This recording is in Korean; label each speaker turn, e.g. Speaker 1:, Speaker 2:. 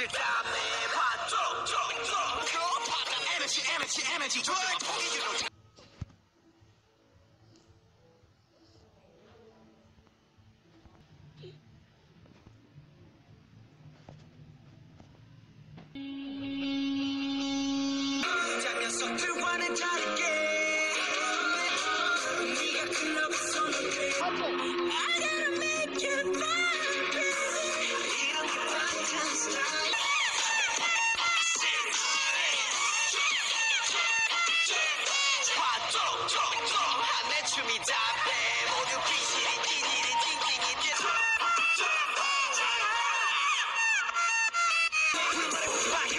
Speaker 1: 에너지 담에만 쭉쭉쭉 파가 에너지 에너지 에너지 저의 통일로 녀석들과